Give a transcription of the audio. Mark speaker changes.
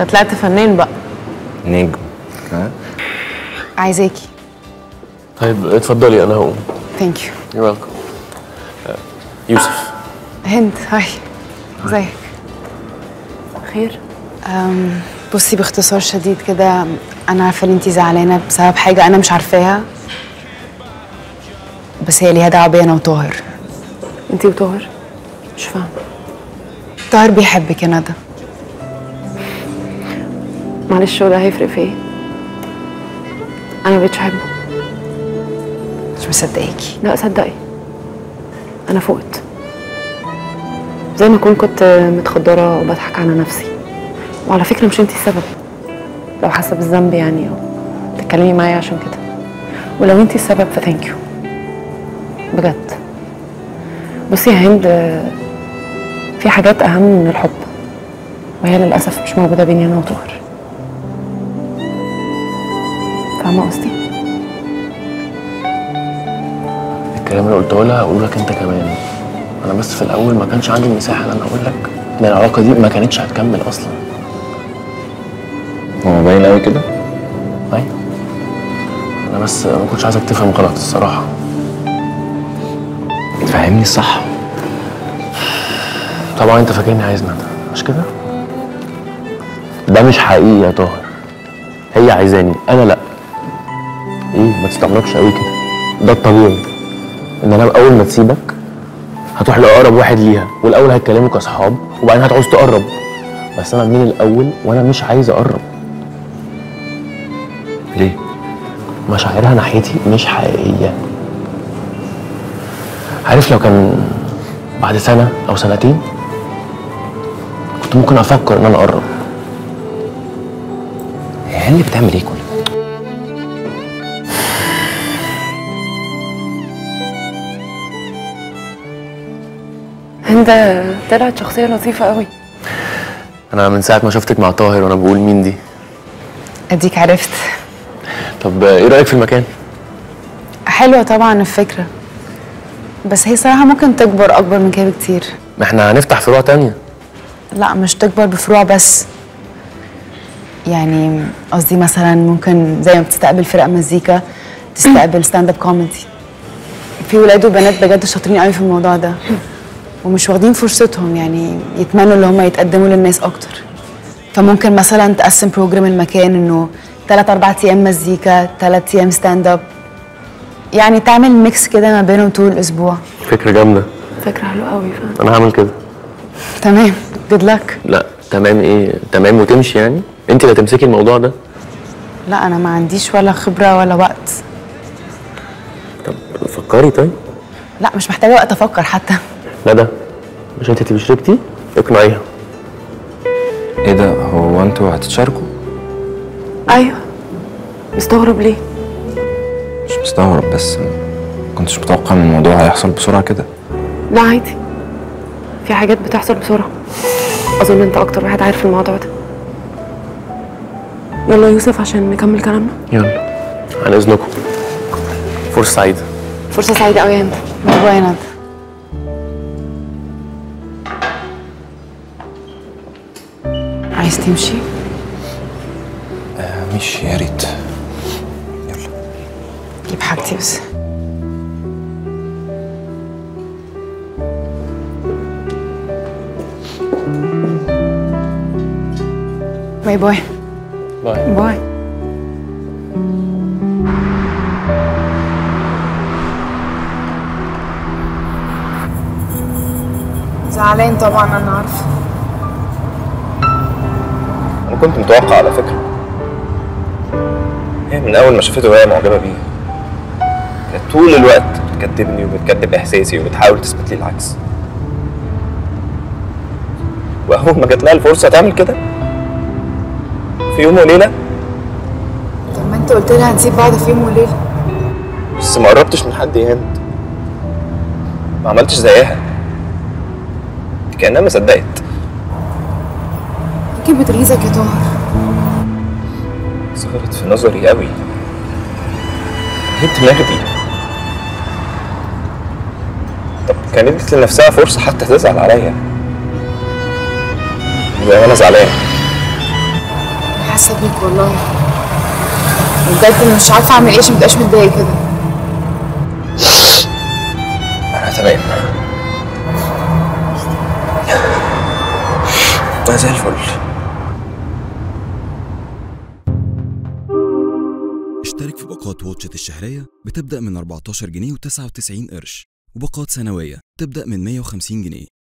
Speaker 1: انت طلعت فنان بقى.
Speaker 2: نجم. ها
Speaker 1: عايزاكي.
Speaker 3: طيب اتفضلي أنا هقوم.
Speaker 1: Thank you
Speaker 3: you're welcome يوسف.
Speaker 1: هند. Hi. ازيك؟
Speaker 4: خير.
Speaker 1: أم، بصي باختصار شديد كده أنا عارفة إن انتي زعلانة بسبب حاجة أنا مش عارفاها. بس هي ليها دعوة بيا أنا وطاهر.
Speaker 4: انتي وطاهر؟ مش فاهمة.
Speaker 1: طاهر بيحبك يا ندى.
Speaker 4: معلش هو ده؟ هيفرق في إيه؟ أنا مبقتش أحبه.
Speaker 1: مش مصدقاكي.
Speaker 4: لا صدقي. أنا فقت. زي ما أكون كنت متخدرة وبضحك على نفسي. وعلى فكرة مش أنتي السبب. لو حاسة بالذنب يعني أو تتكلمي معايا عشان كده. ولو أنتي السبب فثانك يو بجد. بصي يا هند في حاجات أهم من الحب. وهي للأسف مش موجودة بيني أنا وطاهر فاهمة قصدي؟
Speaker 3: الكلام اللي قلته لها هقوله لك انت كمان. أنا بس في الأول ما كانش عندي مساحه إن أنا أقول لك إن العلاقة دي ما كانتش هتكمل أصلا.
Speaker 2: هو باين قوي كده؟
Speaker 3: أيوه أنا بس ما كنتش عايزك تفهم غلط الصراحة.
Speaker 2: تفهمني الصح
Speaker 3: طبعا أنت فاكرني عايز ندى مش كده؟ ده مش حقيقي يا طاهر. هي عايزاني أنا لأ. إيه ما تستغربش قوي كده. ده الطبيعي. إن أنا أول ما تسيبك هتروح لأقرب واحد ليها والأول هتكلموا كأصحاب وبعدين هتعوز تقرب. بس أنا من الأول وأنا مش عايز أقرب.
Speaker 2: ليه؟
Speaker 3: مشاعرها ناحيتي مش حقيقية. عارف لو كان بعد سنة أو سنتين كنت ممكن أفكر إن أنا
Speaker 2: أقرب. اللي بتعمل إيه كل ده
Speaker 4: طلعت شخصية لطيفة قوي.
Speaker 3: أنا من ساعة ما شفتك مع طاهر وأنا بقول مين دي؟
Speaker 1: أديك عرفت.
Speaker 3: طب إيه رأيك في المكان؟
Speaker 1: حلوة طبعا الفكرة. بس هي صراحة ممكن تكبر أكبر من كده بكتير.
Speaker 3: ما إحنا هنفتح فروع تانية.
Speaker 1: لا مش تكبر بفروع بس. يعني قصدي مثلا ممكن زي ما بتستقبل فرق مزيكا تستقبل stand up comedy في ولاد وبنات بجد شاطرين قوي في الموضوع ده. ومش واخدين فرصتهم يعني يتمنوا ان هم يتقدموا للناس أكتر. فممكن مثلا تقسم program المكان إنه ثلاث أربع أيام مزيكا ثلاث أيام stand up يعني تعمل mix كده ما بينهم طول الأسبوع.
Speaker 3: فكرة جامدة.
Speaker 4: فكرة حلوة قوي فعلا.
Speaker 3: أنا هعمل كده.
Speaker 1: تمام. Good luck
Speaker 3: لا تمام إيه؟ تمام وتمشي يعني؟ أنت اللي هتمسكي الموضوع ده.
Speaker 1: لا أنا ما عنديش ولا خبرة ولا وقت.
Speaker 3: طب فكري طيب.
Speaker 1: لا مش محتاجة وقت أفكر حتى.
Speaker 3: ندى مش أنت تبقي شريكتي اقنعيها.
Speaker 2: إيه ده؟ هو أنتوا هتتشاركوا؟
Speaker 4: أيوه. مستغرب ليه؟
Speaker 2: مش مستغرب بس ما كنتش متوقع إن الموضوع هيحصل بسرعة كده.
Speaker 4: لا عادي. في حاجات بتحصل بسرعة. أظن أنت أكتر واحد عارف الموضوع ده. يلا يوسف عشان نكمل كلامنا.
Speaker 3: يلا. عن إذنكم. فرصة سعيدة.
Speaker 4: فرصة سعيدة قوي يا هند.
Speaker 1: Bye bye يا ندى عايز تمشي؟
Speaker 2: آه مش يا ريت. يلا.
Speaker 1: جيب حاجتي بس. Bye bye.
Speaker 3: Bye.
Speaker 1: Bye. زعلان طبعا أنا
Speaker 2: عارفة. كنت متوقع على فكرة. هي من أول ما شافته وهي معجبة بيه. كانت طول الوقت بتكتبني وبتكتب إحساسي وبتحاول تثبت لي العكس. وأول ما جات لها الفرصة تعمل كده في يوم وليلة؟
Speaker 1: طب ما أنت قلت لي هنسيب بعض في يوم وليلة.
Speaker 2: بس ما قربتش من حد يا هند ما عملتش زيها. دي كأنها ما صدقت.
Speaker 1: يمكن بتغيظك يا طاهر.
Speaker 2: صغرت في نظري قوي. إيه الدماغ دي طب كان ادت لنفسها فرصة حتى تزعل عليا. زي أنا زعلان.
Speaker 1: حاسة بيك والله. وبجد مش عارفة أعمل إيه عشان مبقاش متضايق كده.
Speaker 5: اشترك في باقات واتشت الشهرية بتبدأ من 14 جنيه و99 قرش وباقات سنوية تبدأ من 150 جنيه.